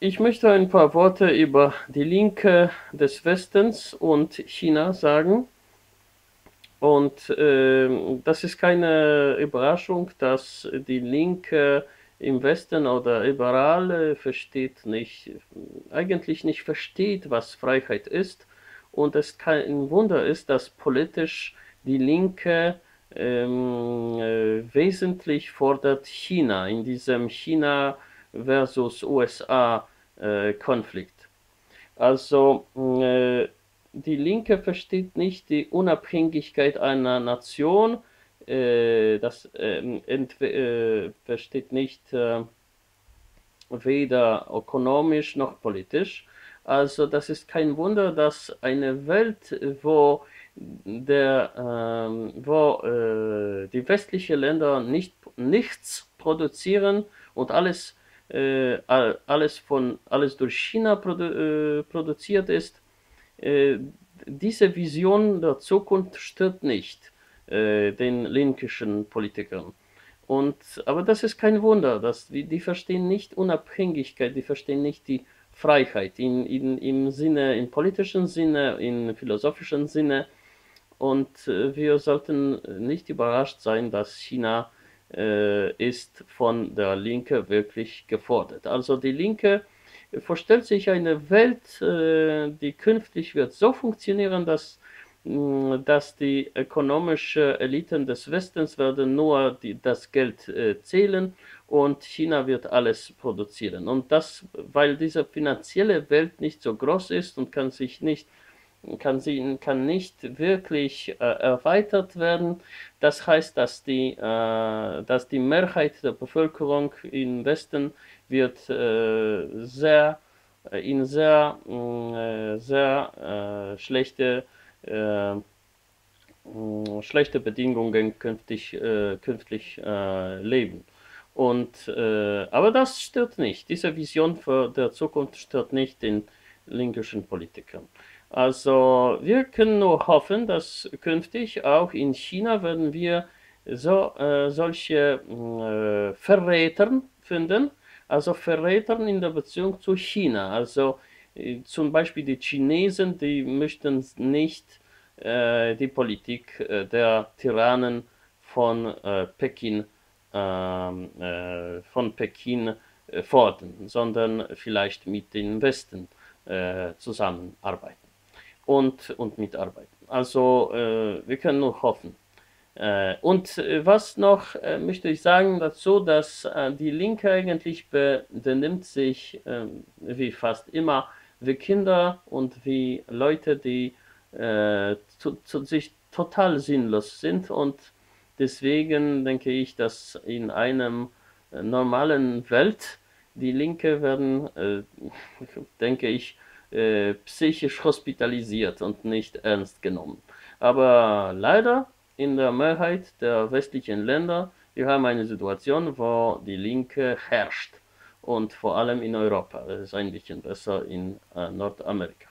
ich möchte ein paar Worte über die Linke des Westens und China sagen. Und äh, das ist keine Überraschung, dass die Linke im Westen oder überall versteht nicht, eigentlich nicht versteht, was Freiheit ist. Und es kein Wunder ist, dass politisch die Linke ähm, äh, wesentlich fordert China in diesem China versus USA-Konflikt. Äh, also äh, die Linke versteht nicht die Unabhängigkeit einer Nation, äh, das ähm, äh, versteht nicht äh, weder ökonomisch noch politisch. Also das ist kein Wunder, dass eine Welt, wo der, ähm, wo äh, die westlichen Länder nicht, nichts produzieren und alles, alles, von, alles durch China produ äh, produziert ist, äh, diese Vision der Zukunft stört nicht den linkischen Politikern. Und, aber das ist kein Wunder, dass die, die verstehen nicht Unabhängigkeit, die verstehen nicht die Freiheit in, in, im Sinne, im politischen Sinne, im philosophischen Sinne und äh, wir sollten nicht überrascht sein, dass China äh, ist von der Linke wirklich gefordert. Also die Linke vorstellt sich eine Welt, äh, die künftig wird so funktionieren, dass, mh, dass die ökonomischen Eliten des Westens werden nur die, das Geld äh, zählen und China wird alles produzieren. Und das, weil diese finanzielle Welt nicht so groß ist und kann sich nicht kann, sie, kann nicht wirklich äh, erweitert werden. Das heißt, dass die, äh, dass die Mehrheit der Bevölkerung im Westen wird äh, sehr, äh, in sehr, mm, äh, sehr äh, schlechte, mm, schlechte Bedingungen künftig, künftig leben. Und, aber das stört nicht. Diese Vision für der Zukunft stört nicht den linkischen Politikern. Also wir können nur hoffen, dass künftig auch in China werden wir so, äh, solche äh, Verräter finden, also Verräter in der Beziehung zu China. Also äh, zum Beispiel die Chinesen, die möchten nicht äh, die Politik äh, der Tyrannen von äh, Peking, ähm, von Peking fordern, sondern vielleicht mit dem Westen zusammenarbeiten und, und mitarbeiten. Also äh, wir können nur hoffen. Äh, und äh, was noch äh, möchte ich sagen dazu, dass äh, die Linke eigentlich benimmt sich ähm, wie fast immer wie Kinder und wie Leute, die äh, zu, zu sich total sinnlos sind und deswegen denke ich, dass in einem normalen Welt die Linke werden, denke ich, äh, psychisch hospitalisiert und nicht ernst genommen. Aber leider in der Mehrheit der westlichen Länder, wir haben eine Situation, wo die Linke herrscht. Und vor allem in Europa. Das ist ein bisschen besser in äh, Nordamerika.